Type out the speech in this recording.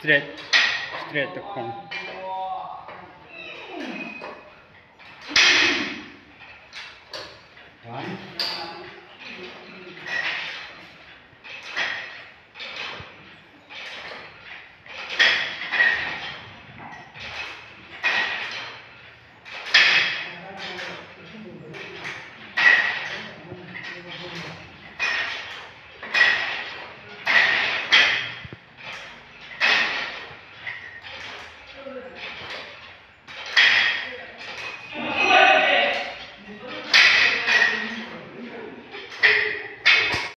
стрелять, стрелять так помню.